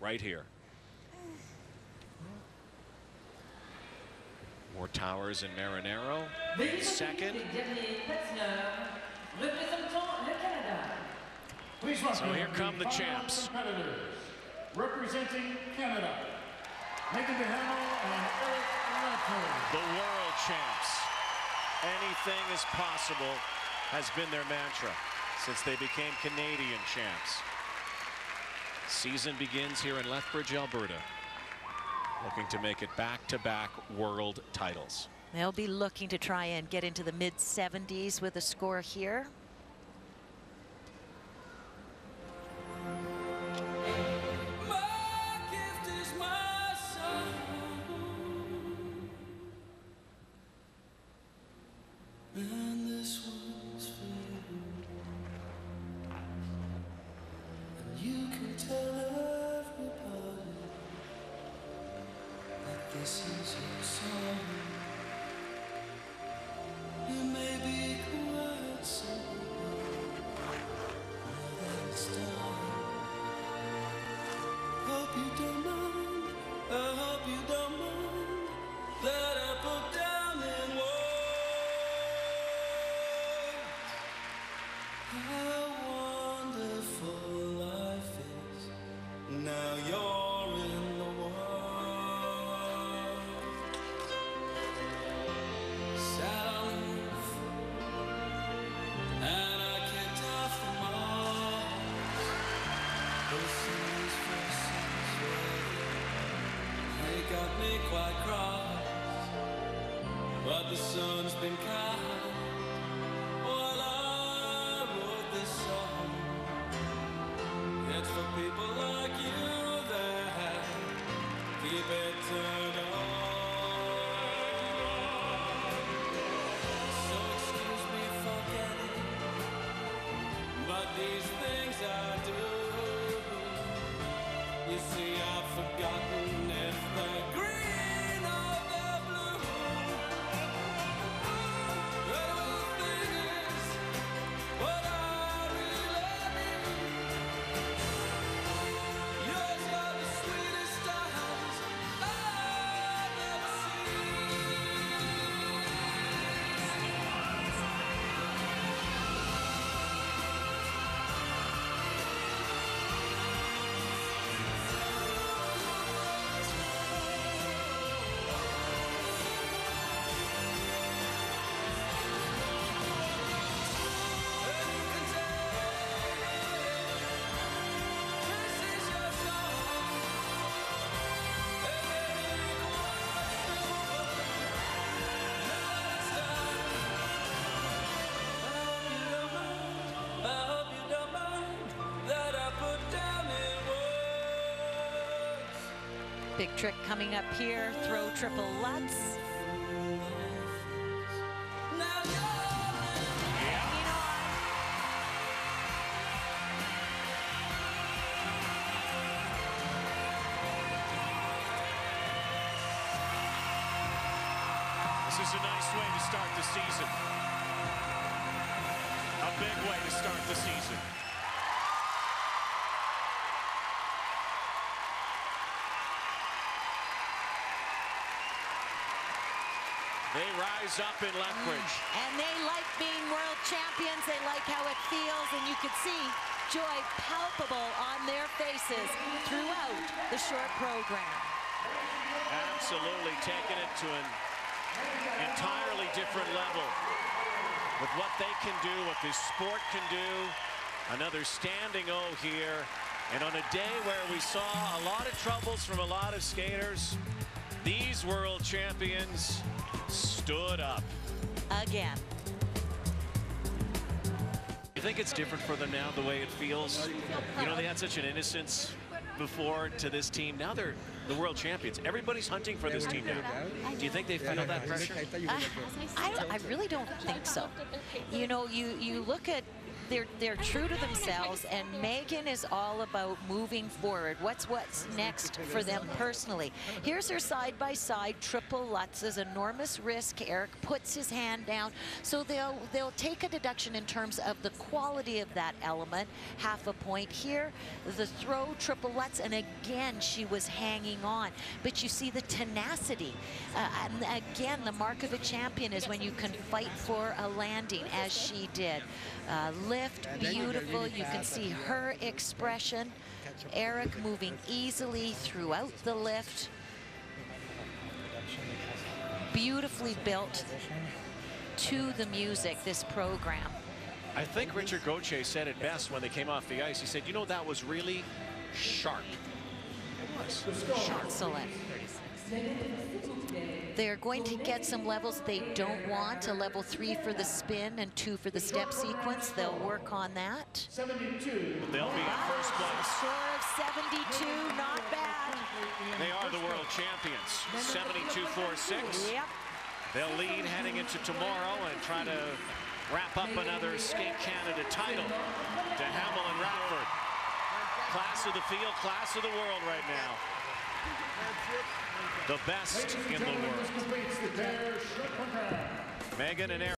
right here. Moore-Towers and Marinaro in second. So here come the champs. Representing Canada, Meagan Duhamel and Eric Radford. The world champs. Anything is possible has been their mantra since they became Canadian champs. Season begins here in Lethbridge, Alberta. Looking to make it back-to-back -back world titles. They'll be looking to try and get into the mid 70s with a score here. 心之所 but the sun's been kind while I wrote this song. It's for people like you that keep it turned on. So excuse me for getting, but these things I do, you see, I've forgotten Big trick coming up here. Throw triple Lutz. This is a nice way to start the season. A big way to start the season. They rise up in Lethbridge. Mm, and they like being world champions. They like how it feels. And you could see joy palpable on their faces throughout the short program. Absolutely taking it to an entirely different level with what they can do, what this sport can do. Another standing O here. And on a day where we saw a lot of troubles from a lot of skaters, these world champions stood up. Again. You think it's different for them now, the way it feels? You know, they had such an innocence before to this team. Now they're the world champions. Everybody's hunting for this team now. Do you think they feel that pressure? Uh, I, I really don't think so. You know, you, you look at they're they're true to themselves, and Meagan is all about moving forward. What's what's next for them personally? Here's her side by side triple Lutz's enormous risk. Eric puts his hand down, so they'll they'll take a deduction in terms of the quality of that element. Half a point here. The throw triple Lutz, and again she was hanging on. But you see the tenacity. Uh, and again, the mark of a champion is when you can fight for a landing, as she did. Uh, lift, beautiful. You can see her expression. Eric moving easily throughout the lift. Beautifully built to the music, this program. I think Richard Gauthier said it best when they came off the ice. He said, you know, that was really sharp. It was sharp. Excellent. They're going to get some levels they don't want, a level three for the spin and two for the step sequence. They'll work on that. 72. They'll be in first place. Score of 72, not bad. They are the world champions. 72-4-6. Yep. They'll lead heading into tomorrow and try to wrap up another Skate Canada title Duhamel and Radford. Class of the field, class of the world right now. The best in the world. This completes the Pairs Short Program. Meagan and Eric.